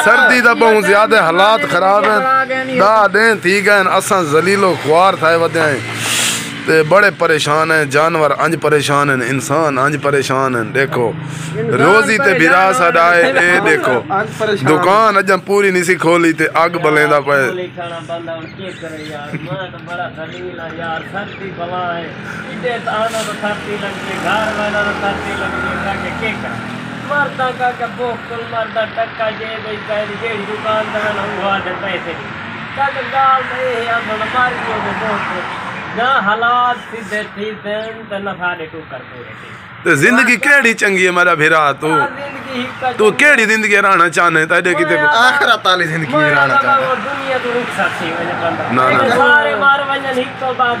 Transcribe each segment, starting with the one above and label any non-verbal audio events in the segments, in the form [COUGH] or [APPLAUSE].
सर्दी दा बहुत ज़्यादा हालात खराब हैं। दा दिन थी गए असा जलीलो ख्वार थाए वधे ते बड़े परेशान हैं जानवर अंज परेशान हैं इंसान अंज परेशान हैं। देखो रोजी ते बिरा साडा है ए देखो दुकान अजम पूरी नहीं सी खोली ते अग बलेंदा पे मरदा काका बोकल मरदा टक्का जे भाई कह जेड़ी दुकान दा ना हुआ दे पैसे काका गाल दे या मन मार जो दे बहुत ना हालात सीधे थी देन ते ना फाड़े टू कर दे तो ज़िंदगी केड़ी चंगी है मेरा भेरा तू? हाँ, तू केड़ी ज़िंदगी रहना चाहने? ताडे किते आखरत वाली ज़िंदगी रहना चाहना। दुनिया तो रुक सकती है ना ना। मारे मार वज़न हिक तो बाद।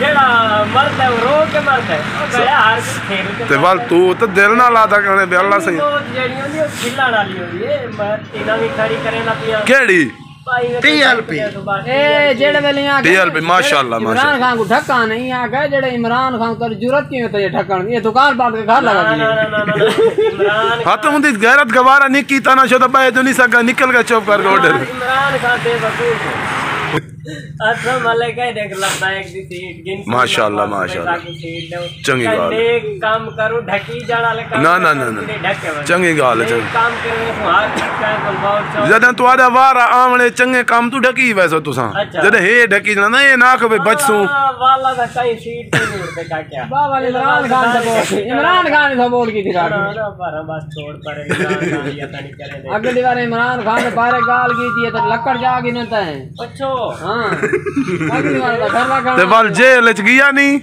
ਮਰਦਾ ਹੈ ਉਹ ਰੋ ਕੇ ਮਰਦਾ ਹੈ ਉਹ ਗਿਆ ਹਾਰ ਕੇ ਖੇਲ ਕੇ ਤੇ ਵਲ ਤੂੰ ਤੇ ਦਿਲ ਨਾਲ ਲਾਦਾ ਕਹਣੇ ਬੇ ਅੱਲਾ ਸਹੀ ਉਹ ਜਿਹੜੀ ਹੁੰਦੀ ਉਹ ਖਿੱਲਣ ਵਾਲੀ ਹੁੰਦੀ ਹੈ ਮੈਂ ਇਹਨਾਂ ਵੀ ਖੜੀ ਕਰੇ ਨਾ ਪਿਆ केड़ी ਭਾਈ ਨੇ TLP ए जेड़े वेले यहाँ के- TLP, माशाल्लाह, इमरान माशाल्लाह। खान को ढक्का नहीं आ गए जेड़े इमरान खान को जरूरत क्यों होती है ढक्कन ये दुकान बांध के घर लगा ਨਾ दिए ਨਾ ਨਾ ਨਾ [LAUGHS] ਇਮਰਾਨ हाँ तो मुंदी गैरत गवारा नहीं की तना शो तो बाय तो नहीं सका निकल गया चुप कर ऑर्डर इमरान खान बेवकूफ दी माशाल्लाह, माशाल्लाह। चंगी गाल। एक काम करूँ ढकी जाना ले काम ना, ना, ना, ना। चंगी गाल है, तो बोल तुआदा वारा आवणे चंगे काम तू ढकी वैसो तुसा. अच्छा। जदे हे ढकी ना ये ना के बचसू. वाला का कहीं सीट पे नहीं उड़ते का क्या बाबा ने इमरान खान से बोल इमरान खान ने सपोर्ट की थी गाड़ी। ना, पर बस छोड़ पर इमरान खान ये तो करे अगली बार इमरान खान ने बारे गाल की थी तो लकड़ जागी न है अच्छो हाँ? बार तो घर लगा ते वल जेल च गया नहीं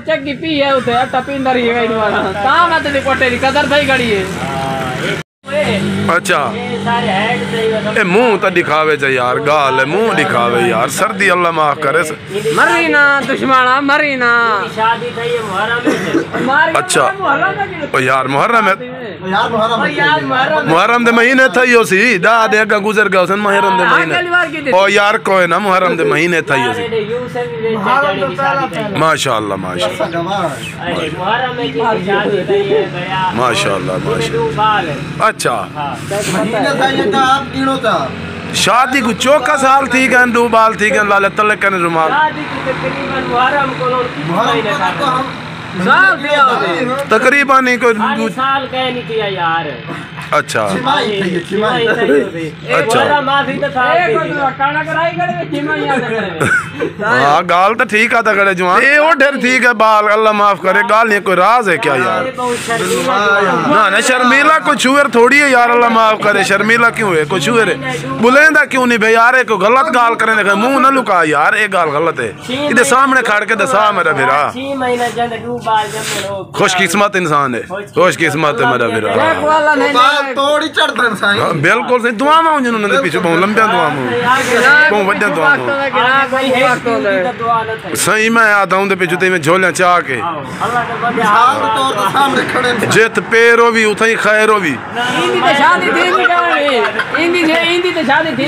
चक्की पी है उते अट्टा पींदा रही है दोबारा काम है तेरी कोटे दी कदर सही घड़ी है हाँ, अच्छा ही ए मुँह तो दिखावे च यार गाल है मुँह दिखावे यार सर्दी अल्लाह माफ़ करे मरी ना दुश्मना मरी ना शादी थी ये मुहर्रम में अच्छा। ओ यार मुहर्रम है मुहर्रम है यार मुहर्रम दे महीने थई सी। दा दे अगा गुजर गयो सन मुहर्रम दे की महीने। ओ यार कोई ना मुहर्रम दे महीने थई सी। अरे यूँ से की शादी माशाल्लाह माशाल्लाह। की माशाल्लाह। माशाल्लाह है। अच्छा। हाँ। महीने था ये आप गिनो था। शादी को चौका साल थी गन दो बाल थी गन लाले तले कने रुमाल। शादी की तकरीबन मुहर्रम को मुहर्रम महीने को था तो हम साल दिया तकरीबन ही खाली कोई साल कह नहीं किया यार। अच्छा। ये तो करे करे [LAUGHS] हाँ गाल तो ठीक है तगड़े जवान। ये ओ डर ठीक है बाल। अल्लाह माफ़ करे गाल ये कोई राज है क्या यार? ये। ना ना शर्मीला को छुएर थोड़ी है यार अल्लाह माफ़ करे शर्मीला क्यों है? कोई छुएर है बुलेंदा क्यों नहीं भाई? यार एक गलत गाल करे देखा मुँह ना लुका यार ये गाल गलत है। इधर सामने खड़ के दसा मेरा मेरे खुशकिस्मत इंसान है खुशकिस्मत है मेरा भिरा एक वाला नहीं बाल तोड़ी चढ़ दन साईं हाँ, बिल्कुल सही दुआ माँ जिन्होंने दे पीछे बहुत लंबिया दुआ माँ बहुत वड्या दुआ माँ गिरा कोई वक्त हो गए दुआ न थे सही मैं आता हूँ दे पीछे ते में झोलियाँ चाह के अल्लाह के बंदे साल तो तो सामने खड़े थे जित पेरो भी उथई खैरो भी इंदी तो शादी थी